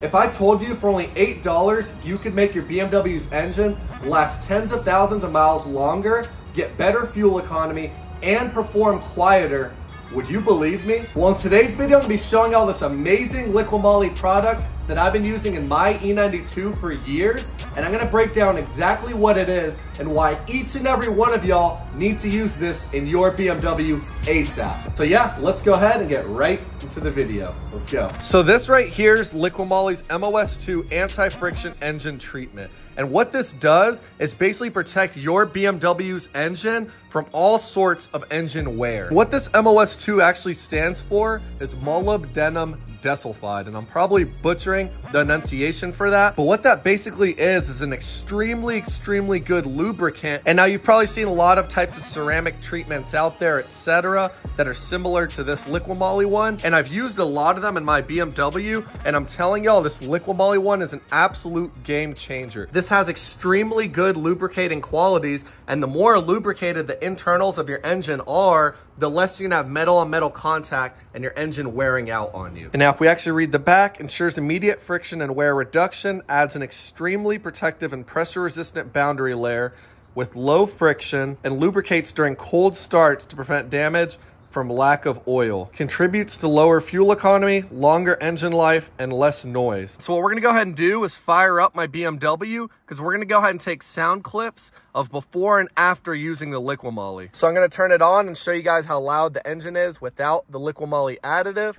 If I told you for only $8, you could make your BMW's engine last tens of thousands of miles longer, get better fuel economy, and perform quieter, would you believe me? Well, in today's video, I'm gonna be showing y'all this amazing Liqui product that I've been using in my E92 for years, and I'm gonna break down exactly what it is and why each and every one of y'all need to use this in your BMW ASAP. So yeah, let's go ahead and get right into the video. Let's go. So this right here is Liqui-Moly's MOS2 anti-friction engine treatment. And what this does is basically protect your BMW's engine from all sorts of engine wear. What this MOS2 actually stands for is molybdenum desulfide, and I'm probably butchering the enunciation for that. But what that basically is, is an extremely, extremely good lubricant. And now you've probably seen a lot of types of ceramic treatments out there, etc., that are similar to this Liqui-Moly one. And I've used a lot of them in my BMW, and I'm telling y'all, this Liqui-Moly one is an absolute game changer. This has extremely good lubricating qualities, and the more lubricated the internals of your engine are, the less you're gonna have metal on metal contact and your engine wearing out on you. And now if we actually read the back, ensures immediate friction and wear reduction, adds an extremely protective and pressure resistant boundary layer with low friction and lubricates during cold starts to prevent damage from lack of oil. Contributes to lower fuel economy, longer engine life, and less noise. So what we're gonna go ahead and do is fire up my BMW because we're gonna go ahead and take sound clips of before and after using the Liqui-Moly. So I'm gonna turn it on and show you guys how loud the engine is without the Liqui-Moly additive.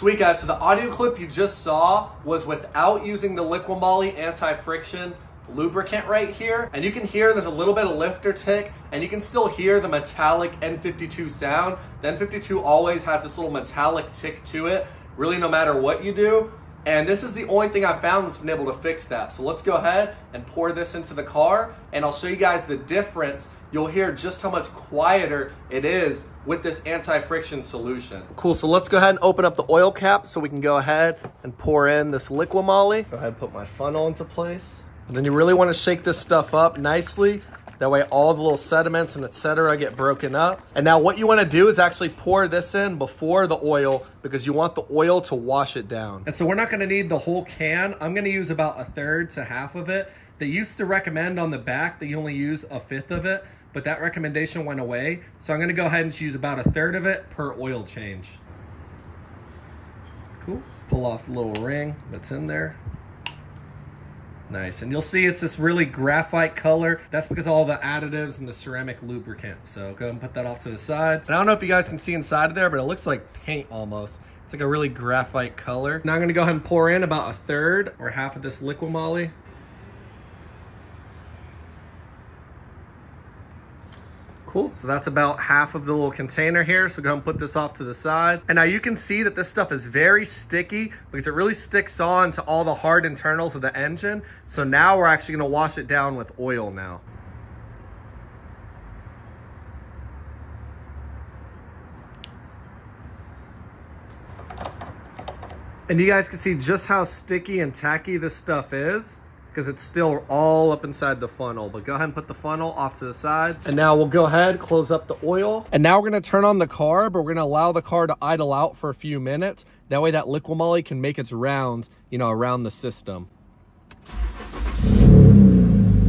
Sweet guys, so the audio clip you just saw was without using the Liqui-Moly anti-friction lubricant right here. And you can hear there's a little bit of lifter tick and you can still hear the metallic N52 sound. The N52 always has this little metallic tick to it, really no matter what you do. And this is the only thing I found that's been able to fix that. So let's go ahead and pour this into the car and I'll show you guys the difference. You'll hear just how much quieter it is with this anti-friction solution. Cool, so let's go ahead and open up the oil cap so we can go ahead and pour in this Liqui-Moly. Go ahead and put my funnel into place. And then you really wanna shake this stuff up nicely that way all the little sediments and etc. get broken up. And now what you wanna do is actually pour this in before the oil because you want the oil to wash it down. And so we're not gonna need the whole can. I'm gonna use about a third to half of it. They used to recommend on the back that you only use a fifth of it, but that recommendation went away. So I'm gonna go ahead and use about a third of it per oil change. Cool. Pull off the little ring that's in there. Nice, and you'll see it's this really graphite color. That's because all the additives and the ceramic lubricant. So go ahead and put that off to the side. And I don't know if you guys can see inside of there, but it looks like paint almost. It's like a really graphite color. Now I'm gonna go ahead and pour in about a third or half of this Liqui-Moly. Cool, so that's about half of the little container here. So go and put this off to the side. And now you can see that this stuff is very sticky because it really sticks on to all the hard internals of the engine. So now we're actually gonna wash it down with oil now. And you guys can see just how sticky and tacky this stuff is because it's still all up inside the funnel. But go ahead and put the funnel off to the side. And now we'll go ahead, close up the oil. And now we're gonna turn on the car, but we're gonna allow the car to idle out for a few minutes. That way that Liqui-Moly can make its rounds, you know, around the system.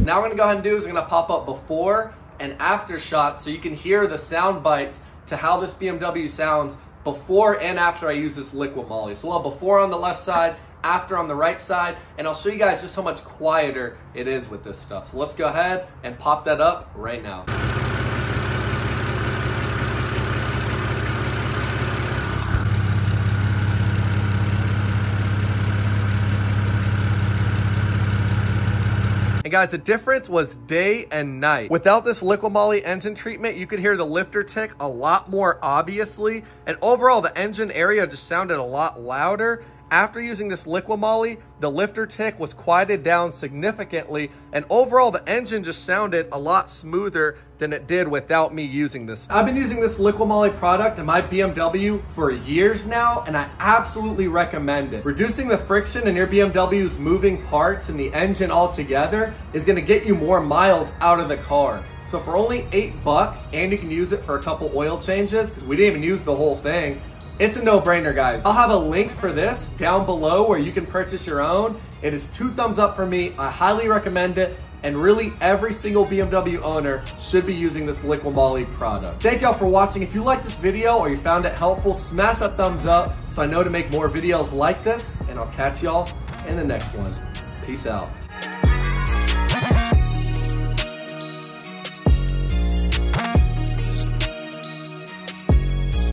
Now we're gonna go ahead and do is we're gonna pop up before and after shots so you can hear the sound bites to how this BMW sounds before and after I use this Liqui-Moly. So we'll have before on the left side after on the right side, and I'll show you guys just how much quieter it is with this stuff. So let's go ahead and pop that up right now. And guys, the difference was day and night. Without this Liqui-Moly engine treatment, you could hear the lifter tick a lot more obviously. And overall, the engine area just sounded a lot louder After using this Liqui-Moly, the lifter tick was quieted down significantly, and overall the engine just sounded a lot smoother than it did without me using this. I've been using this Liqui-Moly product in my BMW for years now, and I absolutely recommend it. Reducing the friction in your BMW's moving parts and the engine altogether is gonna get you more miles out of the car. So for only eight bucks, and you can use it for a couple oil changes, because we didn't even use the whole thing, it's a no-brainer, guys. I'll have a link for this down below where you can purchase your own. It is two thumbs up for me. I highly recommend it. And really, every single BMW owner should be using this Liqui-Moly product. Thank y'all for watching. If you liked this video or you found it helpful, smash that thumbs up so I know to make more videos like this. And I'll catch y'all in the next one. Peace out.